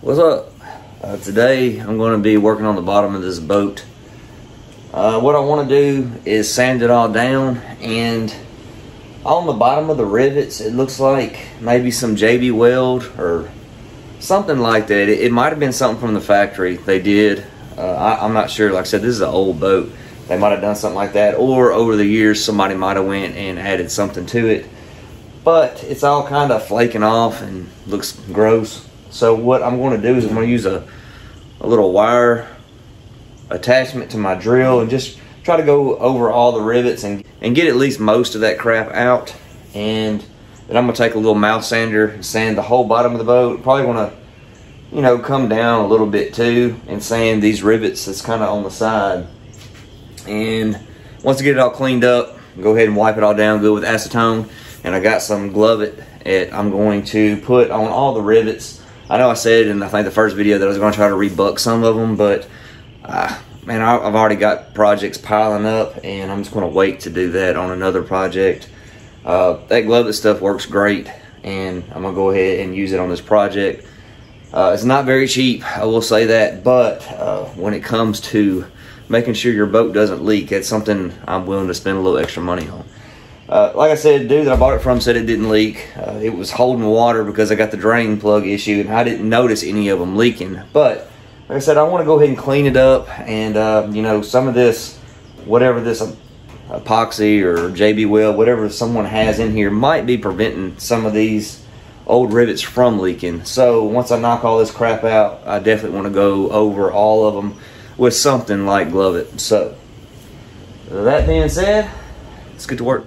What's up? Uh, today I'm going to be working on the bottom of this boat. Uh, what I want to do is sand it all down and on the bottom of the rivets it looks like maybe some JB Weld or something like that. It, it might have been something from the factory they did. Uh, I, I'm not sure. Like I said, this is an old boat. They might have done something like that or over the years somebody might have went and added something to it. But it's all kind of flaking off and looks gross. So what I'm going to do is I'm going to use a, a little wire attachment to my drill and just try to go over all the rivets and, and get at least most of that crap out. And then I'm going to take a little mouse sander and sand the whole bottom of the boat. Probably want to, you know, come down a little bit too and sand these rivets that's kind of on the side. And once I get it all cleaned up, go ahead and wipe it all down good with acetone. And I got some Gluvit, it I'm going to put on all the rivets I know I said in I think the first video that I was going to try to rebuck some of them, but uh, man, I, have already got projects piling up, and I'm just going to wait to do that on another project. Uh, that Gluvit stuff works great, and I'm going to go ahead and use it on this project. Uh, it's not very cheap, I will say that, but uh, when it comes to making sure your boat doesn't leak, it's something I'm willing to spend a little extra money on. Uh, like I said, dude that I bought it from said it didn't leak. Uh, it was holding water because I got the drain plug issue and I didn't notice any of them leaking. But, like I said, I want to go ahead and clean it up. And, uh, you know, some of this, whatever this epoxy or JB Weld, whatever someone has in here might be preventing some of these old rivets from leaking. So once I knock all this crap out, I definitely want to go over all of them with something like Gluvit. So, that being said, let's get to work.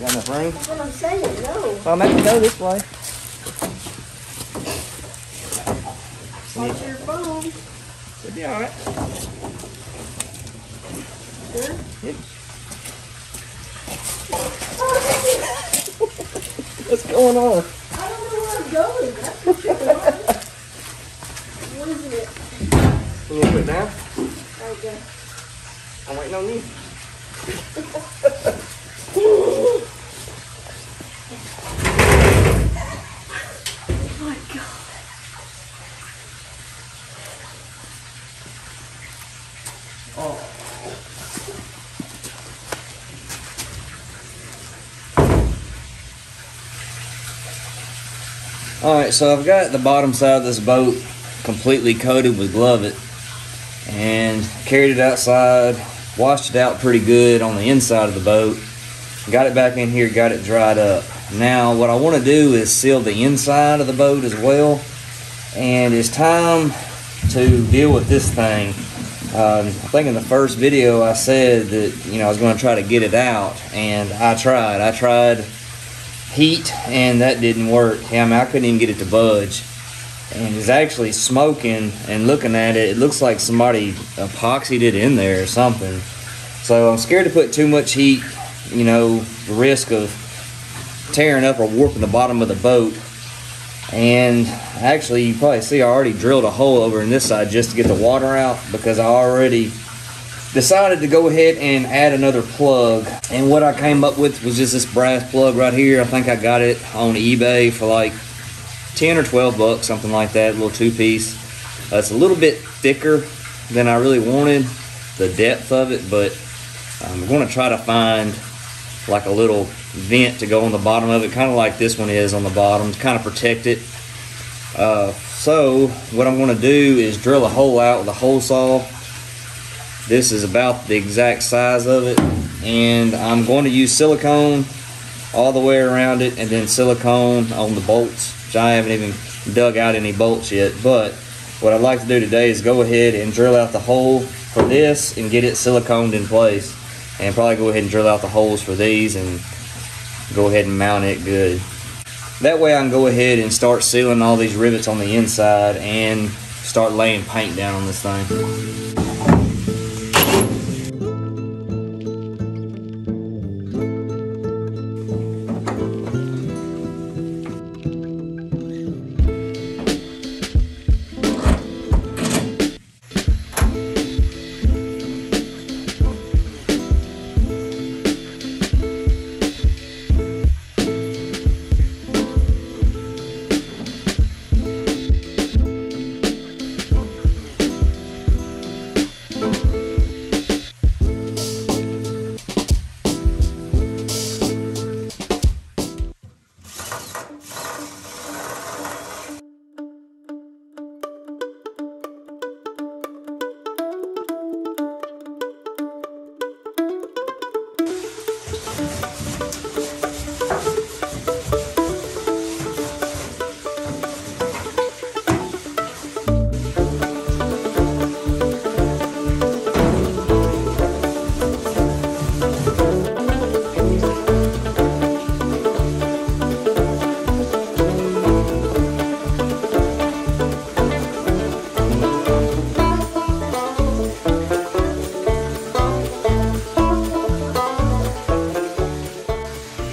You got enough room? That's what I'm saying, no. Well, I'm to go this way. Watch your phone. It'll be alright. Yep. What's going on? I don't know where I'm going. That's going on. What is it? You need to put it down? Okay. I'm waiting on you. Oh. All right, so I've got the bottom side of this boat completely coated with Gluvit and carried it outside, washed it out pretty good on the inside of the boat, got it back in here, got it dried up. Now, what I want to do is seal the inside of the boat as well, and it's time to deal with this thing. Um, I think in the first video I said that you know I was going to try to get it out, and I tried. I tried heat and that didn't work. I mean, I couldn't even get it to budge. And it's actually smoking and looking at it, it looks like somebody epoxied it in there or something. So I'm scared to put too much heat, you know, the risk of tearing up or warping the bottom of the boat. And actually, you probably see I already drilled a hole over in this side just to get the water out because I already decided to go ahead and add another plug. And what I came up with was just this brass plug right here. I think I got it on eBay for like 10 or 12 bucks something like that a little two piece uh, it's a little bit thicker than I really wanted the depth of it but I'm going to try to find like a little vent to go on the bottom of it kind of like this one is on the bottom to kind of protect it uh, so what I'm going to do is drill a hole out with a hole saw this is about the exact size of it. And I'm going to use silicone all the way around it and then silicone on the bolts, which I haven't even dug out any bolts yet. But what I'd like to do today is go ahead and drill out the hole for this and get it siliconed in place. And probably go ahead and drill out the holes for these and go ahead and mount it good. That way I can go ahead and start sealing all these rivets on the inside and start laying paint down on this thing.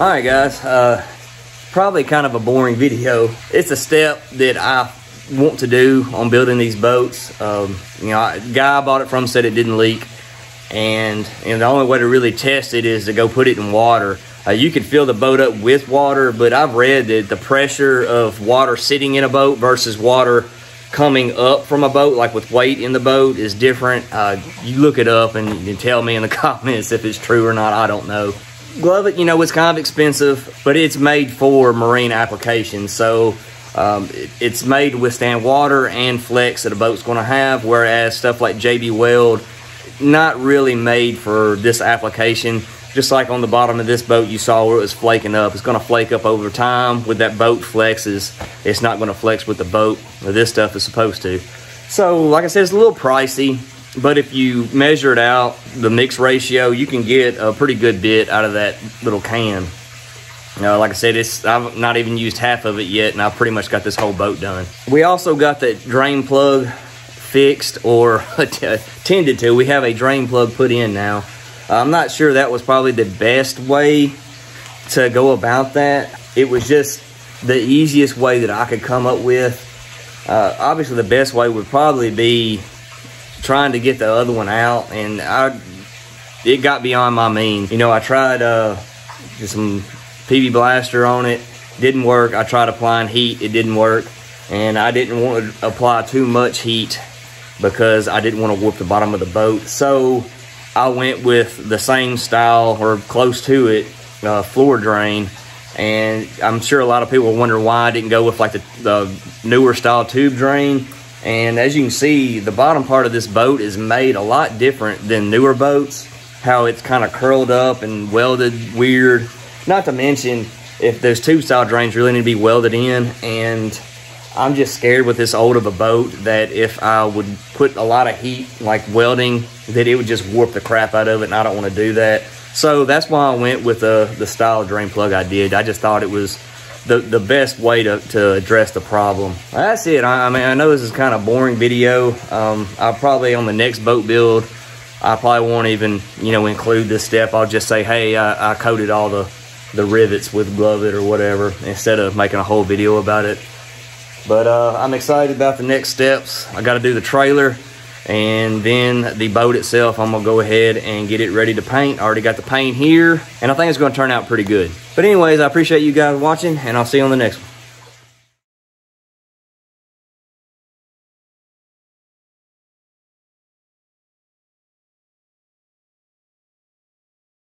All right, guys. Uh, probably kind of a boring video. It's a step that I want to do on building these boats. Um, you know, I, guy I bought it from said it didn't leak, and know, the only way to really test it is to go put it in water. Uh, you can fill the boat up with water, but I've read that the pressure of water sitting in a boat versus water coming up from a boat, like with weight in the boat, is different. Uh, you look it up and, and tell me in the comments if it's true or not. I don't know. Gluvit, you know, it's kind of expensive, but it's made for marine applications. So um, it, it's made to withstand water and flex that a boat's going to have, whereas stuff like JB Weld, not really made for this application. Just like on the bottom of this boat, you saw where it was flaking up. It's going to flake up over time. With that boat flexes, it's not going to flex with the boat, this stuff is supposed to. So, like I said, it's a little pricey. But if you measure it out, the mix ratio, you can get a pretty good bit out of that little can. You know, like I said, it's I've not even used half of it yet, and I've pretty much got this whole boat done. We also got that drain plug fixed or tended to. We have a drain plug put in now. I'm not sure that was probably the best way to go about that. It was just the easiest way that I could come up with. Uh, obviously, the best way would probably be trying to get the other one out, and I it got beyond my means. You know, I tried uh, some PB Blaster on it, didn't work. I tried applying heat, it didn't work, and I didn't want to apply too much heat because I didn't want to warp the bottom of the boat. So I went with the same style or close to it, uh, floor drain. And I'm sure a lot of people wonder why I didn't go with like the, the newer style tube drain. And as you can see, the bottom part of this boat is made a lot different than newer boats. How it's kind of curled up and welded weird. Not to mention, if those tube style drains really need to be welded in. And I'm just scared with this old of a boat that if I would put a lot of heat, like welding, that it would just warp the crap out of it, and I don't want to do that. So that's why I went with the, the style drain plug I did. I just thought it was the, the best way to, to address the problem. That's it. I, I mean, I know this is kind of boring video. Um, I'll probably, on the next boat build, I probably won't even, you know, include this step. I'll just say, hey, I, I coated all the, the rivets with Gluvit or whatever, instead of making a whole video about it. But uh, I'm excited about the next steps. I got to do the trailer and then the boat itself. I'm gonna go ahead and get it ready to paint. I already got the paint here and I think it's gonna turn out pretty good. But anyways, I appreciate you guys watching and I'll see you on the next one.